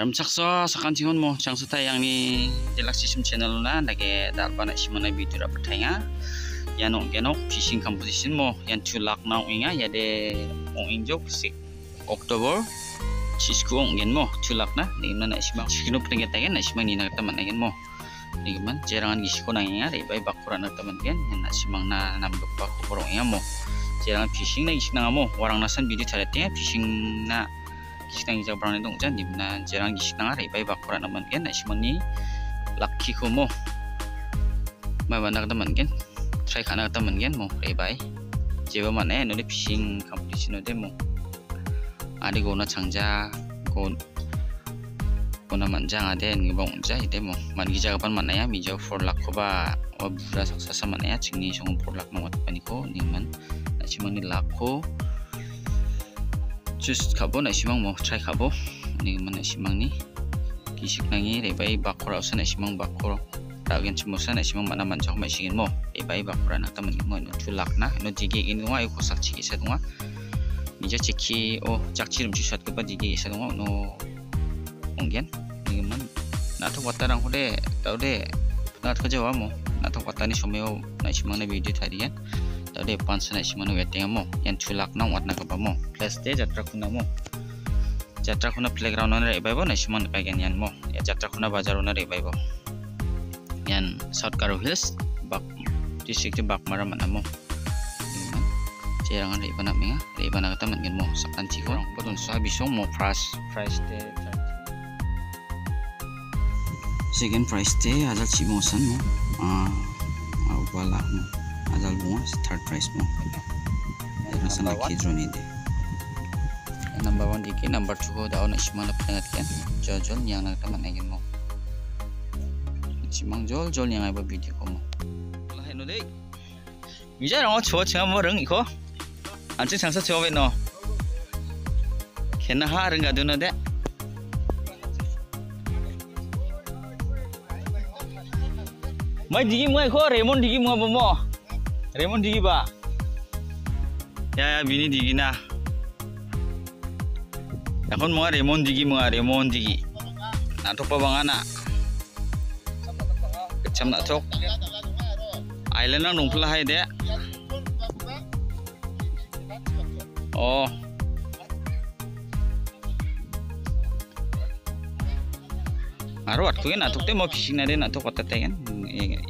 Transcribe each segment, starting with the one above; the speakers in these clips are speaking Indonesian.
ramchakso sakantingon mo changsu tayang ni delak system channel na lagi dalba na simana video ra pertanya yan ong genok fishing composition mo yan tulak na inga ya de ong injok si Oktober cisku ong gen mo tulak na ni na simang sikino pertanya tayan na simang ni na teman gen mo ni man jerangan gisiko na inga re bai bakura na teman gen na simang na nambok bakura inga mo jerangan fishing na isik na mo warang nasan video taratnya fishing na 기식당 이자 브라운에 동자 님나 제랑 기식당 아래 바이 바꾸라 나만 겐 나시머니 락키 코모 마바 나가다 만겐 트라이 가나 가다 만겐 뭐 레바이 제바 만에 너네 피싱 컴피티션 어데 뭐 아리 고나 장자 고 고나 만장 아데 ngibong ja ide mo man gija kapan manaya mijo for lak ko ba wa bura saksa sa manaya chingni song for lak na wat paniko ning na chimani lak ko simang mo try kabo ni mana simang ni kisik nangi rebai na simang bakuro ragen cimusa na simang mana mancok mai sigin mo rebai bakura na taman mo no tulak na no digi gin wa ko sak chiki sa dunga mija chiki o jak chirum chu shat ba digi sa dunga no. Onggen ni man na to watarang hode taude na to jawa mo na to watani someo na simang na video tadi kan tadi pansa na simano weting mo yan chulak na wat na ka mo plus de jatra kuna mo. Jatra kuna playground na re baibo na siman ka yan mo. Ya jatra kuna bazar na re baibo yan south karo hills bak district bak mara mana mo. Jerangan re bana minga re bana kata man mo sakan chi ko potun sa bisong mo price price de second price de ada chi mo san mo. Ah wala mo adal bunga third price mo nasa na kidro ni de number 1 diki number 2 ko daw na simang na pinangat kan jol yang na teman ngin mo simang jol jol yang ay video ko mo lah heno de bija rong cho chang mo reng iko anchi changsa cho ve no kena ha reng ga duna de mai digi mai ko remon digi mo mo Raymond digi ba? Ya ya bini digi na. এখন Mga Raymond digi mga Raymond digi. Natok pa bang ana? Kecam natok. Island ang nungpula hay de. Oh. Aro at kuya natok te mo fishing na rin natok patatayan.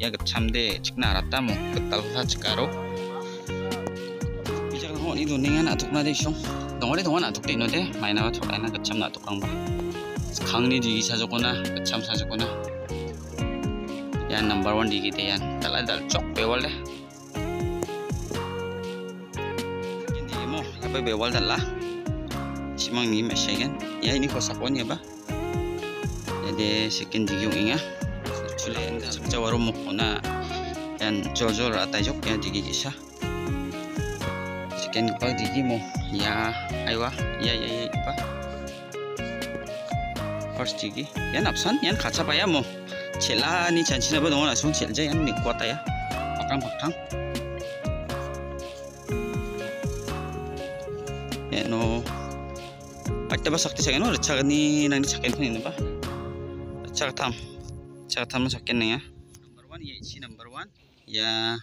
ya chamde chikna rata mo ketal sa chikaro bijak ho ni duningan atuk na de shong dongore dongan atuk de no de maina ba thokai na gacham na atuk kang ba khangni digi sa jokona gacham sa jokona yan number 1 digi te yan dala dal chok pe wal de ini mo apa be wal dala simang ni ma shegen ya ini kosakon ya jadi sekian digi yung inga chule sakja waro mokona yan jol jol atai jok ya digi gisa sekian pa digi mo ya aywa ya ya ya pa first digi yan apsan yan kaca pa ya mo chela ni chanchina ba dongona sung chelja yan ni kuata ya pakang pakang ya no Pagta ba sakti sa gano, ratsa ni nang sakin ko nino ba? Tam. Tsaka tama sakyan na ya. Number 1 isi number 1. Ya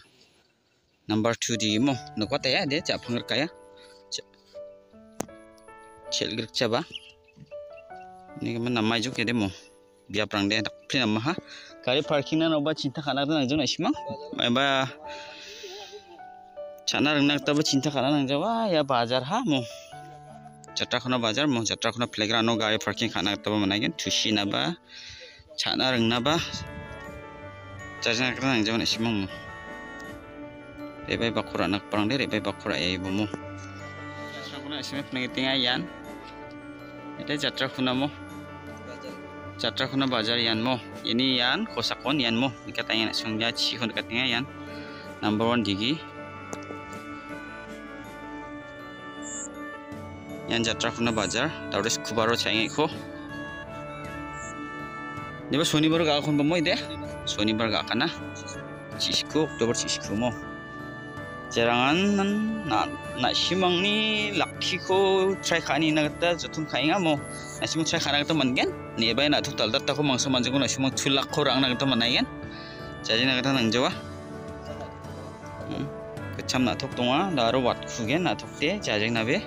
number 2 di mo. Nakwata ya dia cak pangar kaya. Cel gerak ba. Ini kemen nama juk ya demo. Biar perang dia prin nama ha. Kali parking na noba cinta kana na jong isma. Ba Chana reng nak taba cinta kana nang jawa ya bazar ha mo. Jatrakhona bazar mo Jatrakhona playground no gari parking kana taba managen tushi na ba. chana reng na ba. Jajana kra nang jaman simang mo rebai bakura nak perang de rebai bakura ai bomo. Jatra kuna isme pnagi tinga yan ete jatra kuna mo. Jatra kuna bazar yan mo. Ini yan kosakon yan mo. Nikata yan songja chi hon katinga yan number 1 digi. Yan jatra kuna bazar. Tawres kubaro chaingai ko Diba Shonibar ga akon bomo deh, Shonibar baru kana? Ya? Ah. Sisku Oktober sisku mo. Jerangan nan na simang ni laki ko try kani na kata jutun kai nga mo. Na simang try kana kata man gen. Kan? Ni bay na total datta mangsa man na simang tulak ko rang na kata man. Kan? Jadi na kata nang jawa. Ah. Hmm. Kecam na tok tunga, ah. daro wat fugen kan? na tok deh. jajeng na be.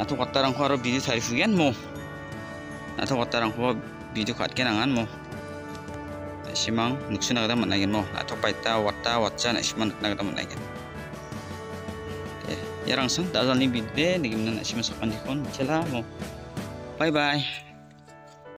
Na tok watarang ko aro tari kugen mo. Na tok watarang ko video kat kenangan mo simang nuksuna kata manayan mo na tok paita wata watcha na simang na kata manayan yarang sang dazal ni bidde ni gimna na simasakan dikon cela mo bye bye